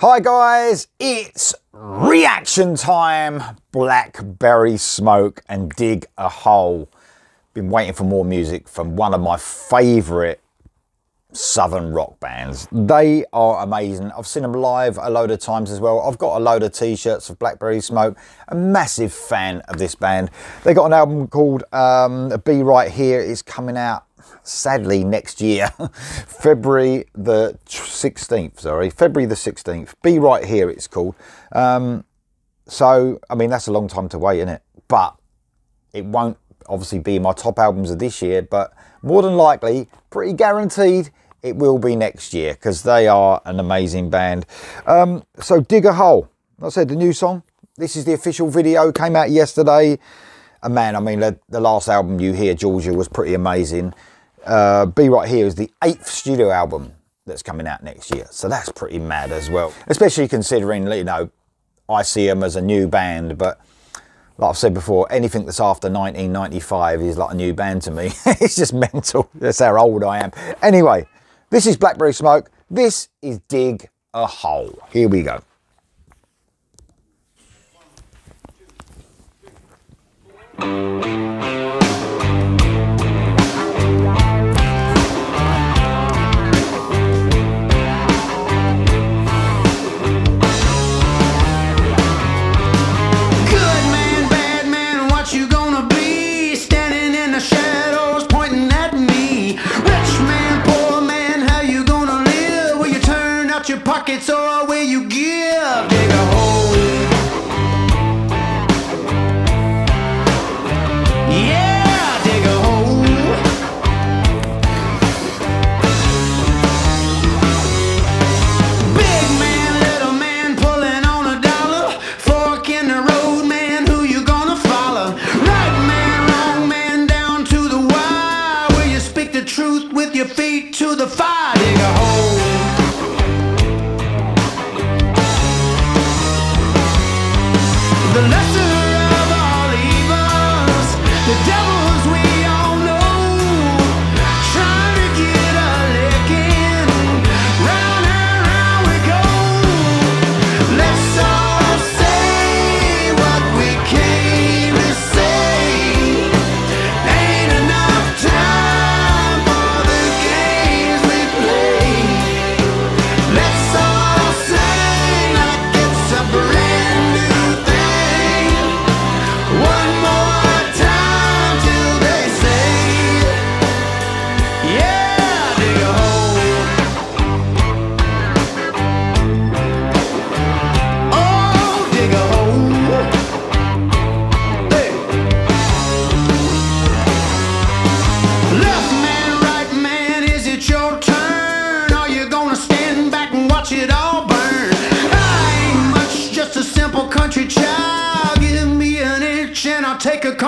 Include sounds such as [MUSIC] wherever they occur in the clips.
Hi guys, it's reaction time. Blackberry Smoke and Dig a Hole. Been waiting for more music from one of my favourite southern rock bands. They are amazing. I've seen them live a load of times as well. I've got a load of t-shirts of Blackberry Smoke. A massive fan of this band. They got an album called um, Be Right Here. It's coming out sadly next year, [LAUGHS] February the 16th, sorry, February the 16th. Be Right Here it's called. Um, so, I mean, that's a long time to wait, isn't it? But it won't obviously be my top albums of this year, but more than likely, pretty guaranteed, it will be next year because they are an amazing band. Um, so, Dig a Hole. Like I said, the new song. This is the official video, came out yesterday. And man, I mean, the, the last album you hear, Georgia, was pretty amazing. Uh, Be Right Here is the eighth studio album that's coming out next year. So that's pretty mad as well. Especially considering, you know, I see them as a new band, but like I've said before, anything that's after 1995 is like a new band to me. [LAUGHS] it's just mental. That's how old I am. Anyway, this is Blackberry Smoke. This is Dig a Hole. Here we go. Good your pockets or you give?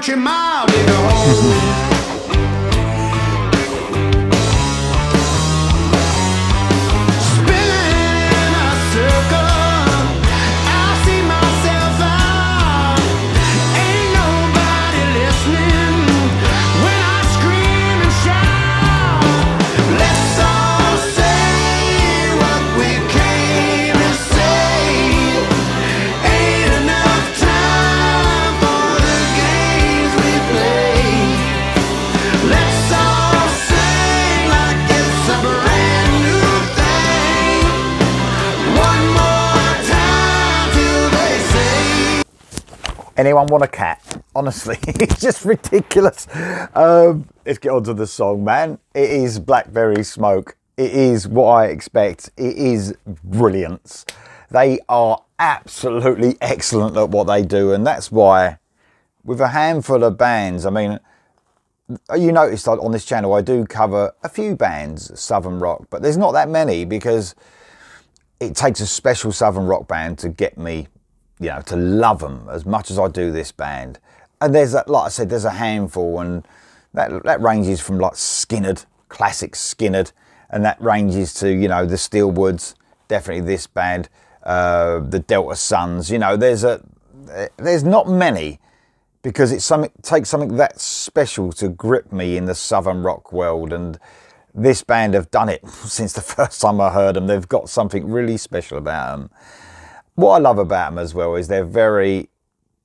Country mile. Dig a hole. Anyone want a cat? Honestly, [LAUGHS] it's just ridiculous. Um, let's get on to the song, man. It is Blackberry Smoke. It is what I expect. It is brilliance. They are absolutely excellent at what they do, and that's why, with a handful of bands, I mean, you noticed on this channel I do cover a few bands, Southern rock, but there's not that many because it takes a special Southern rock band to get me, you know, to love them as much as I do this band. And there's that, like I said, there's a handful, and that that ranges from like Skynyrd, classic Skynyrd, and that ranges to you know the Steelwoods, definitely this band, uh, the Delta Suns. You know, there's a there's not many because it's something takes something that special to grip me in the southern rock world and this band have done it [LAUGHS] since the first time I heard them. They've got something really special about them. What I love about them as well is they're very.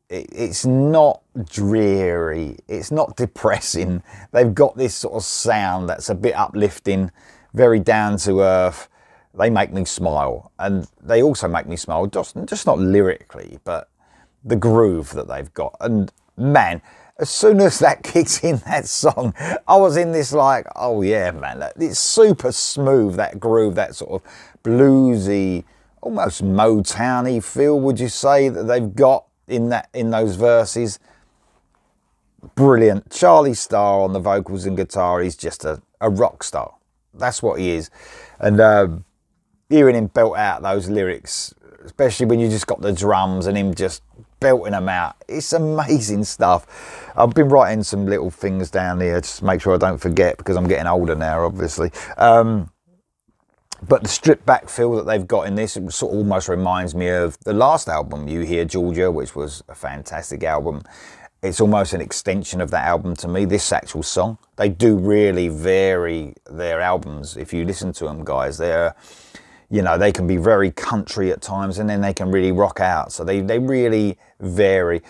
it- It's not dreary. It's not depressing. They've got this sort of sound that's a bit uplifting, very down to earth. They make me smile, and they also make me smile. Just just not lyrically, but the groove that they've got. And man, as soon as that [LAUGHS] kicks in that song, I was in this like, oh yeah, man, it's super smooth, that groove, that sort of bluesy, almost Motowny feel, would you say, that they've got in that in those verses. Brilliant. Charlie Starr on the vocals and guitar, he's just a, a rock star. That's what he is. And um, hearing him belt out those lyrics, especially when you just got the drums and him just belting them out, it's amazing stuff. I've been writing some little things down here just to make sure I don't forget because I'm getting older now, obviously. Um, but the stripped back feel that they've got in this sort of almost reminds me of the last album, You Hear Georgia, which was a fantastic album. It's almost an extension of that album to me. This actual song, they do really vary their albums. If you listen to them, guys, they're you know they can be very country at times, and then they can really rock out. So they they really vary.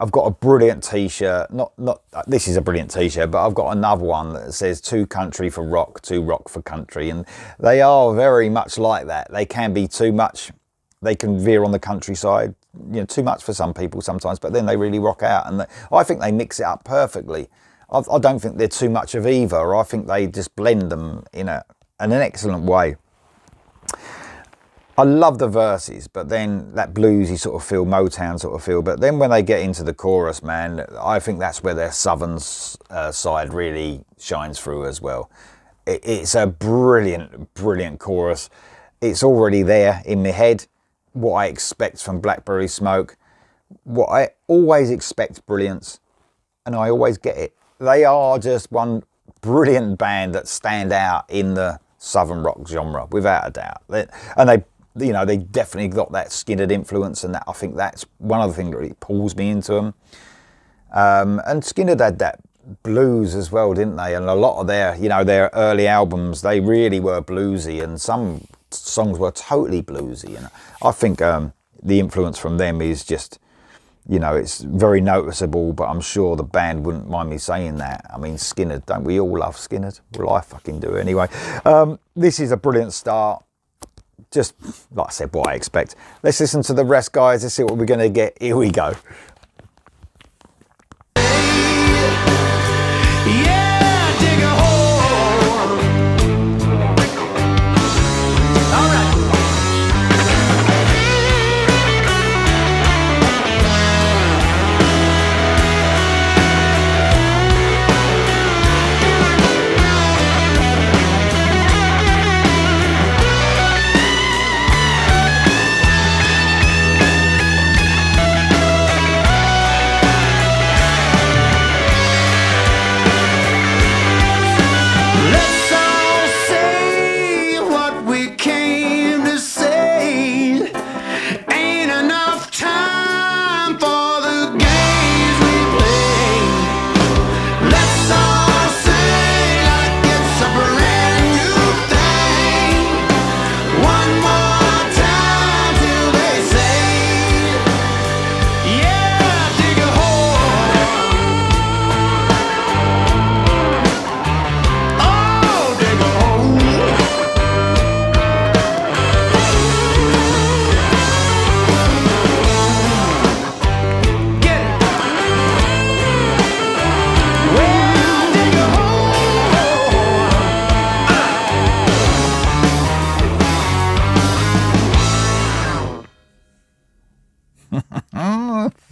I've got a brilliant T-shirt. Not not this is a brilliant T-shirt, but I've got another one that says "Too country for rock, too rock for country," and they are very much like that. They can be too much. They can veer on the countryside, you know, too much for some people sometimes, but then they really rock out, and they, I think they mix it up perfectly. I, I don't think they're too much of either. I think they just blend them in a in an excellent way. I love the verses, but then that bluesy sort of feel, Motown sort of feel. But then when they get into the chorus, man, I think that's where their southern uh, side really shines through as well. It, it's a brilliant, brilliant chorus. It's already there in my head. What I expect from Blackberry Smoke, what I always expect brilliance, and I always get it. They are just one brilliant band that stand out in the southern rock genre, without a doubt. And they, you know, they definitely got that Skynyrd influence, and that I think that's one of the things that really pulls me into them. Um, and Skynyrd had that blues as well, didn't they? And a lot of their, you know, their early albums, they really were bluesy, and some songs were totally bluesy. And I think um, the influence from them is just, you know, it's very noticeable. But I'm sure the band wouldn't mind me saying that. I mean, Skynyrd, don't we all love Skynyrd? Well, I fucking do anyway. Um, this is a brilliant start just like I said, what I expect. Let's listen to the rest, guys. Let's see what we're going to get. Here we go.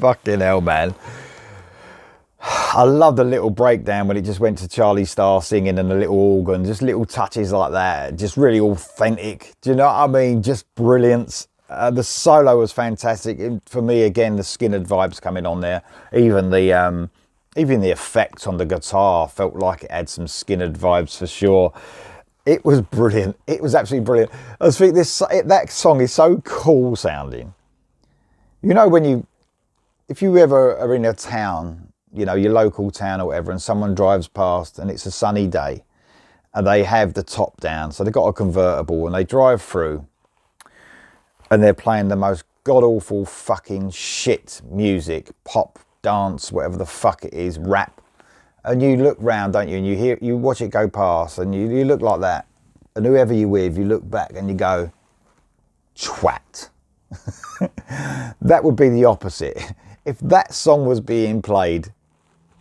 Fucking hell, man. I love the little breakdown when it just went to Charlie Starr singing and the little organ, just little touches like that, just really authentic. Do you know what I mean? Just brilliance. Uh, the solo was fantastic. For me, again, the Skynyrd vibes coming on there. Even the um, even the effect on the guitar felt like it had some Skynyrd vibes for sure. It was brilliant. It was absolutely brilliant. I think this that song is so cool sounding. You know when you if you ever are in a town, you know, your local town or whatever, and someone drives past and it's a sunny day and they have the top down. So they've got a convertible and they drive through and they're playing the most god awful fucking shit music, pop, dance, whatever the fuck it is, rap. And you look round, don't you? And you hear, you watch it go past, and you, you look like that. And whoever you're with, you look back and you go, twat. [LAUGHS] that would be the opposite. If that song was being played,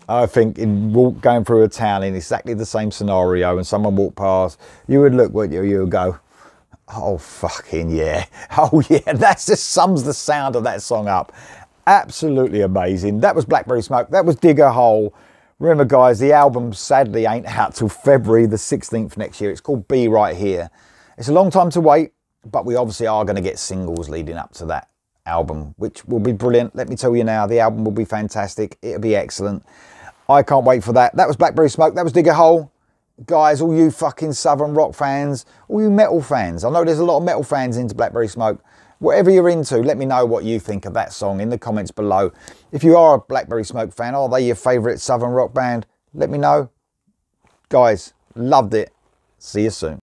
I think in walk, going through a town in exactly the same scenario, and someone walked past, you would look, would you? You would go, Oh, fucking yeah. [LAUGHS] Oh, yeah. That just sums the sound of that song up. Absolutely amazing. That was Blackberry Smoke. That was Dig a Hole. Remember, guys, the album sadly ain't out till February the 16th next year. It's called Be Right Here. It's a long time to wait, but we obviously are going to get singles leading up to that album, which will be brilliant. Let me tell you now, the album will be fantastic. It'll be excellent. I can't wait for that. That was Blackberry Smoke. That was Dig a Hole guys, all you fucking Southern rock fans, all you metal fans. I know there's a lot of metal fans into Blackberry Smoke. Whatever you're into, let me know what you think of that song in the comments below. If you are a Blackberry Smoke fan, are they your favourite Southern rock band? Let me know. Guys, loved it. See you soon.